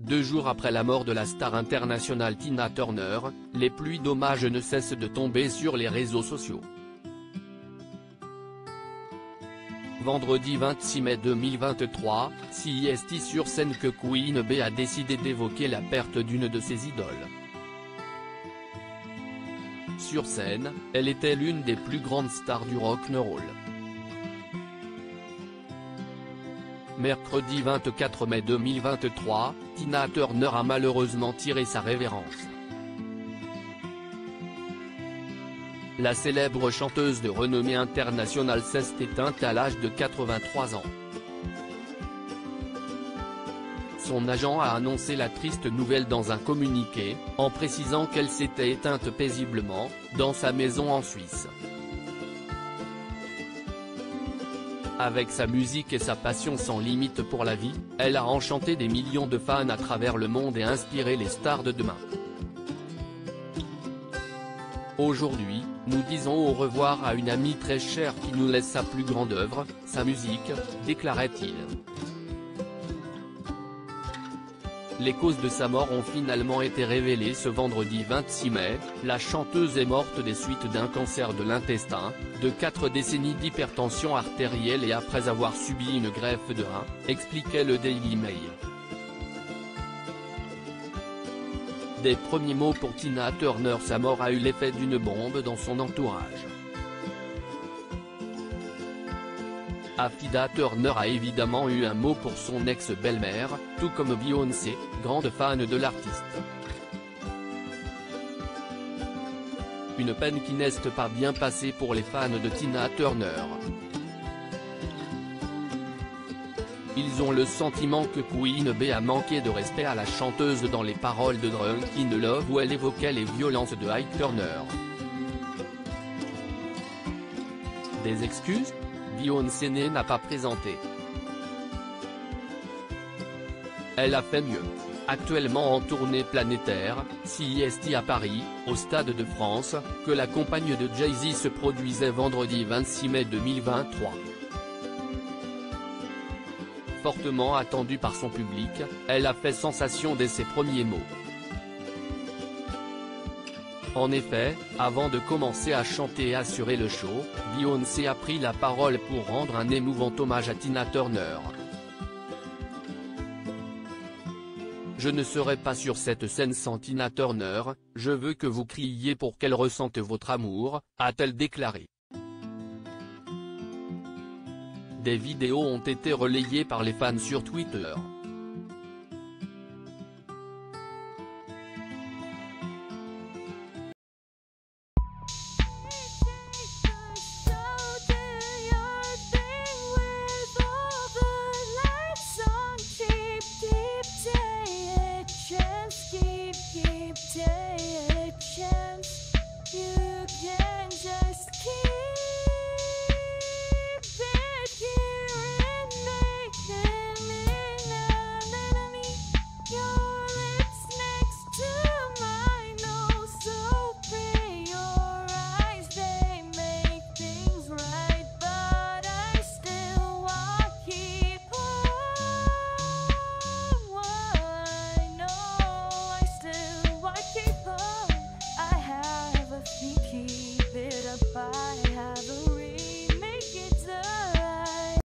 Deux jours après la mort de la star internationale Tina Turner, les pluies d'hommages ne cessent de tomber sur les réseaux sociaux. Vendredi 26 mai 2023, CIST sur scène que Queen B a décidé d'évoquer la perte d'une de ses idoles. Sur scène, elle était l'une des plus grandes stars du rock'n'roll. Mercredi 24 mai 2023, Tina Turner a malheureusement tiré sa révérence. La célèbre chanteuse de renommée internationale s'est éteinte à l'âge de 83 ans. Son agent a annoncé la triste nouvelle dans un communiqué, en précisant qu'elle s'était éteinte paisiblement, dans sa maison en Suisse. Avec sa musique et sa passion sans limite pour la vie, elle a enchanté des millions de fans à travers le monde et inspiré les stars de demain. Aujourd'hui, nous disons au revoir à une amie très chère qui nous laisse sa plus grande œuvre, sa musique, déclarait-il. Les causes de sa mort ont finalement été révélées ce vendredi 26 mai, la chanteuse est morte des suites d'un cancer de l'intestin, de quatre décennies d'hypertension artérielle et après avoir subi une greffe de rein, expliquait le Daily Mail. Des premiers mots pour Tina Turner sa mort a eu l'effet d'une bombe dans son entourage. Afida Turner a évidemment eu un mot pour son ex-belle-mère, tout comme Beyoncé, grande fan de l'artiste. Une peine qui n'est pas bien passée pour les fans de Tina Turner. Ils ont le sentiment que Queen B a manqué de respect à la chanteuse dans les paroles de Drunk in Love où elle évoquait les violences de Ike Turner. Des excuses? Beyoncé n'a pas présenté. Elle a fait mieux. Actuellement en tournée planétaire, CIST à Paris, au Stade de France, que la compagne de Jay-Z se produisait vendredi 26 mai 2023. Fortement attendue par son public, elle a fait sensation dès ses premiers mots. En effet, avant de commencer à chanter et assurer le show, Beyoncé a pris la parole pour rendre un émouvant hommage à Tina Turner. Je ne serai pas sur cette scène sans Tina Turner, je veux que vous criiez pour qu'elle ressente votre amour, a-t-elle déclaré. Des vidéos ont été relayées par les fans sur Twitter.